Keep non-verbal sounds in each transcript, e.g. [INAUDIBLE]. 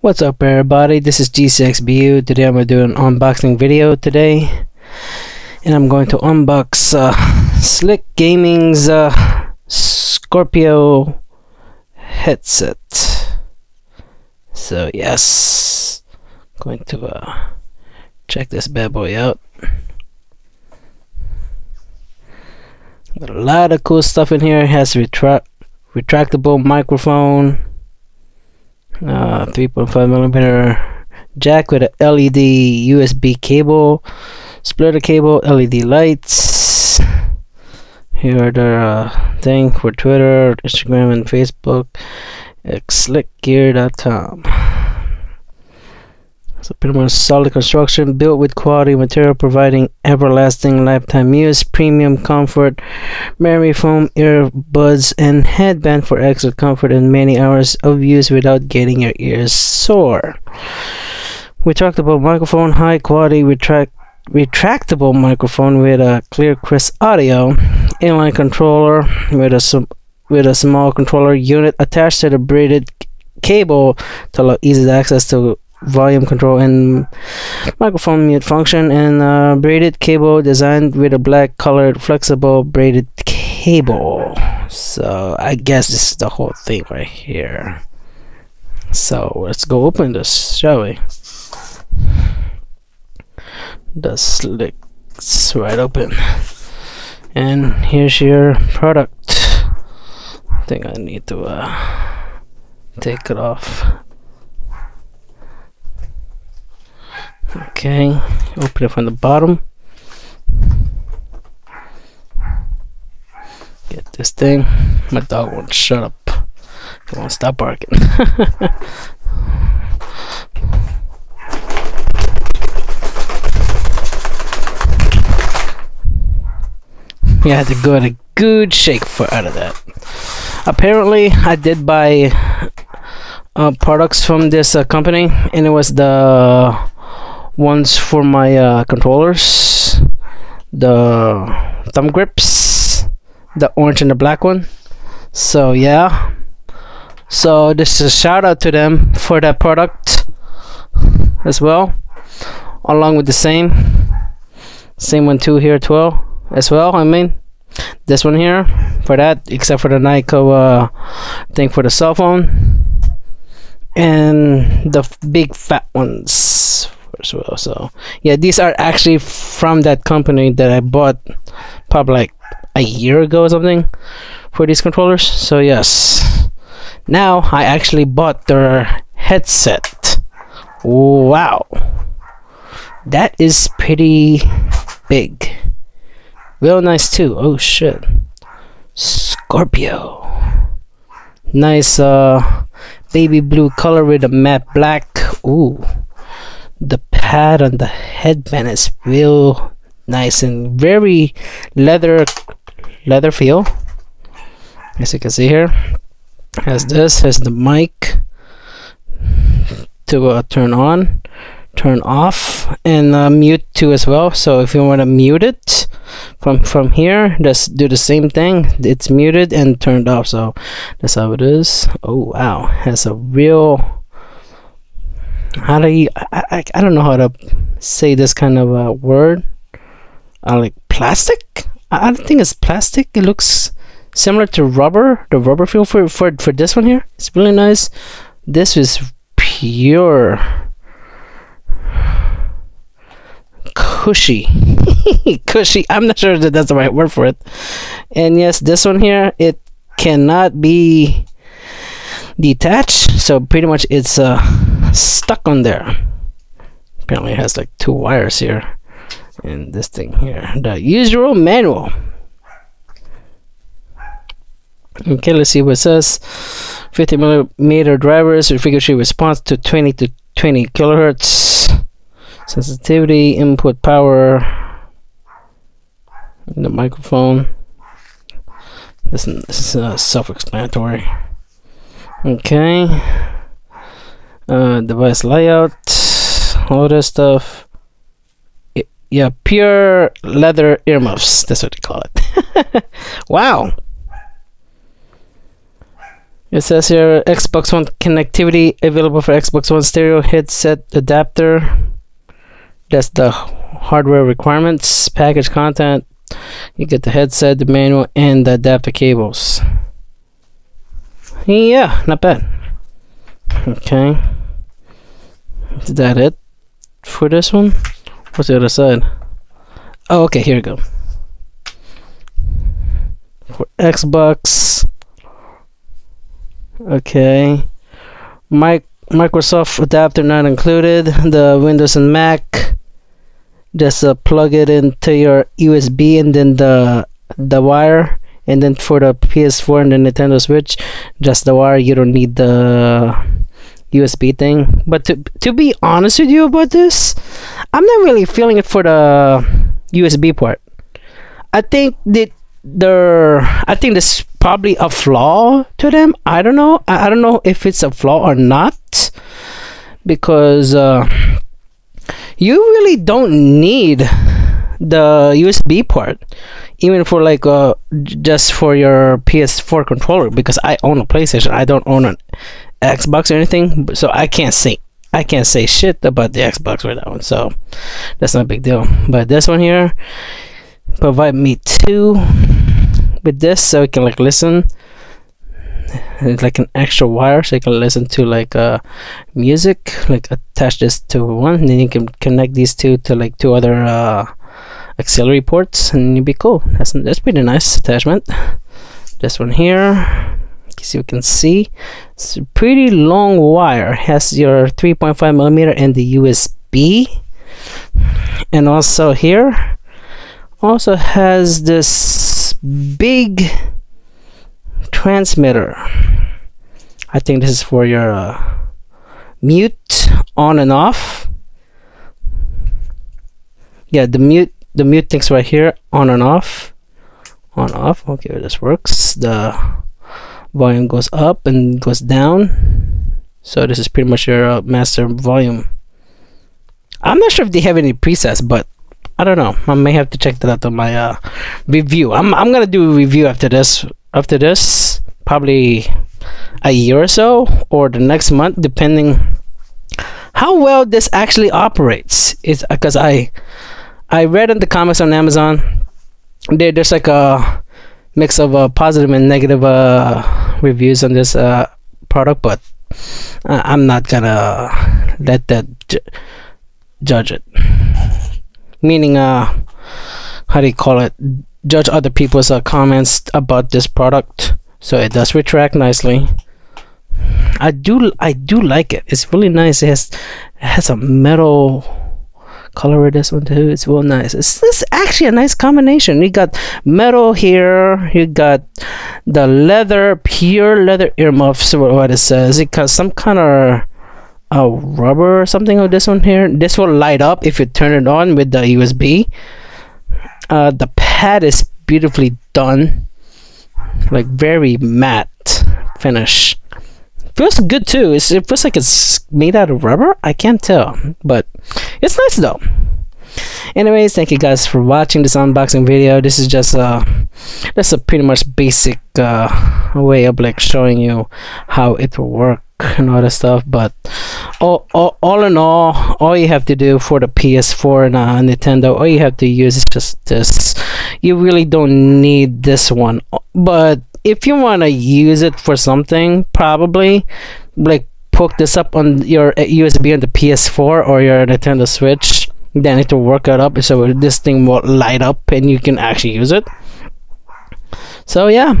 What's up everybody, this is GCXBU. Today I'm going to do an unboxing video today. And I'm going to unbox uh, SLIQ Gaming's uh, Scorpio headset. So yes, going to uh, check this bad boy out. Got a lot of cool stuff in here. It has retra retractable microphone uh, 3.5 millimeter jack with a LED USB cable, splitter cable, LED lights. Here are the uh, thing for Twitter, Instagram, and Facebook. Sliqgear.com. So pretty much solid construction built with quality material providing everlasting lifetime use, premium comfort, memory foam earbuds and headband for extra comfort and many hours of use without getting your ears sore. We talked about microphone, high quality retract retractable microphone with a clear crisp audio, inline controller with a with a small controller unit attached to the braided cable to allow easy access to volume control and microphone mute function and uh, braided cable designed with a black colored flexible braided cable. So I guess this is the whole thing right here. So let's go open this shall we? The slicks right open. And here's your product. I think I need to uh, take it off Okay, open it from the bottom. Get this thing. My dog won't shut up. He won't stop barking. [LAUGHS] you had to go a good shake for out of that. Apparently, I did buy uh, products from this uh, company, and it was the ones for my uh, controllers. The thumb grips the orange and the black one. So yeah. So this is a shout out to them for that product as well along with the same same one too here 12 as well I mean this one here for that except for the Nyko uh, thing for the cell phone and the big fat ones as well. So yeah these are actually from that company that I bought probably like a year ago or something for these controllers. So yes. Now I actually bought their headset. Wow. That is pretty big. Real nice too. Oh shit. Scorpio. Nice uh baby blue color with a matte black. Ooh. The pad on the headband is real nice and very leather leather feel. As you can see here has this has the mic to uh, turn on turn off and uh, mute too as well. So if you want to mute it from from here just do the same thing. It's muted and turned off so that's how it is. Oh wow has a real how do you I, I, I don't know how to say this kind of a word. Uh, like plastic? I, I don't think it's plastic. It looks similar to rubber the rubber feel for for for this one here. It's really nice. This is pure cushy. [LAUGHS] Cushy. I'm not sure that that's the right word for it. And yes this one here it cannot be detached. So pretty much it's uh stuck on there. Apparently it has like two wires here and this thing here. The usual manual. Okay let's see what it says. 50 millimeter drivers frequency response to 20 to 20 kilohertz. Sensitivity input power. The microphone. This, this is uh, self-explanatory. Okay uh, device layout all this stuff yeah pure leather earmuffs that's what they call it [LAUGHS] wow It says here Xbox One connectivity available for Xbox One stereo headset adapter. That's the hardware requirements, package content. You get the headset, the manual, and the adapter cables. Yeah, not bad. Okay. Is that it for this one? What's the other side? Oh, okay, here we go. For Xbox. Okay. Mic Microsoft adapter not included. The Windows and Mac. Just uh, plug it into your USB and then the the wire. And then for the PS4 and the Nintendo Switch, just the wire. You don't need the USB thing. But to to be honest with you about this, I'm not really feeling it for the USB port. I think that there I think there's probably a flaw to them. I don't know. I, I don't know if it's a flaw or not because uh, you really don't need the USB port even for like uh just for your PS4 controller because I own a PlayStation. I don't own an Xbox or anything, so I can't say I can't say shit about the Xbox for that one. So that's not a big deal. But this one here provide me two with this so I can like listen it's like an extra wire so you can listen to like uh music like attach this to one then you can connect these two to like two other uh auxiliary ports and you'd be cool that's that's pretty nice attachment this one here as you can see it's a pretty long wire. Has your 3.5 millimeter and the USB and also here also has this big transmitter. I think this is for your uh, mute on and off. Yeah the mute the mute things right here on and off. On off. Okay this works. The volume goes up and goes down. So this is pretty much your uh, master volume. I'm not sure if they have any presets but I don't know. I may have to check that out on my uh, review. I'm, I'm gonna do a review after this after this probably a year or so or the next month depending how well this actually operates. Is because I I read in the comments on Amazon there, there's like a mix of uh, positive and negative uh, reviews on this uh, product but I'm not gonna let that ju judge it. Meaning uh how do you call it? Judge other people's uh, comments about this product so it does retract nicely. I do I do like it. It's really nice. It has it has a metal color this one too it's real nice. It's this actually a nice combination. You got metal here you got the leather pure leather earmuffs what it says. It got some kind of a rubber or something of this one here. This will light up if you turn it on with the USB uh, the pad is beautifully done. Like very matte finish. Feels good too. It's, it feels like it's made out of rubber? I can't tell but it's nice though. Anyways thank you guys for watching this unboxing video. This is just a that's a pretty much basic uh, way of like showing you how it will work and all that stuff. But all, all, all in all all you have to do for the ps4 and uh, nintendo all you have to use is just this. You really don't need this one. But if you want to use it for something probably like hook this up on your uh, usb on the ps4 or your nintendo switch then it will work it up so this thing will light up and you can actually use it. So yeah.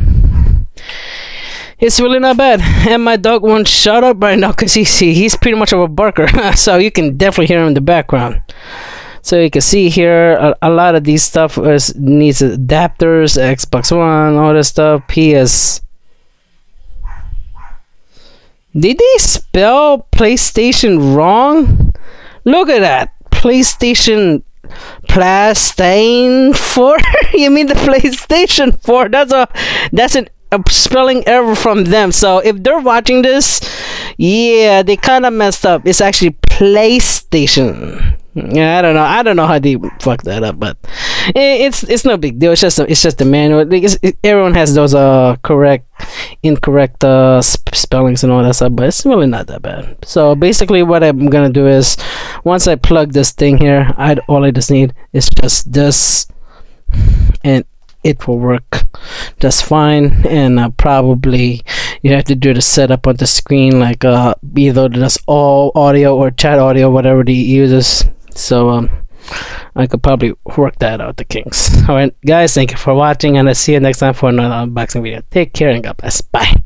It's really not bad. And my dog won't shut up right now because he's he's pretty much of a barker [LAUGHS] so you can definitely hear him in the background. So you can see here a, a lot of these stuff is, needs adapters xbox one all this stuff ps did they spell playstation wrong? Look at that. Playstation PlayStation 4 [LAUGHS] you mean the PlayStation 4 that's a that's an a spelling error from them. So if they're watching this yeah they kind of messed up. It's actually PlayStation. Yeah I don't know. I don't know how they fucked that up but it's it's no big deal. It's just a, it's just the manual. It, everyone has those uh correct incorrect uh, sp- spellings and all that stuff, but it's really not that bad. So basically, what I'm gonna do is once I plug this thing here, I all I just need is just this, and it will work just fine. And uh, probably you have to do the setup on the screen, like uh, either just all audio or chat audio, whatever he uses. So um. I could probably work that out the kinks. [LAUGHS] Alright, guys, thank you for watching, and I'll see you next time for another unboxing video. Take care and God bless. Bye.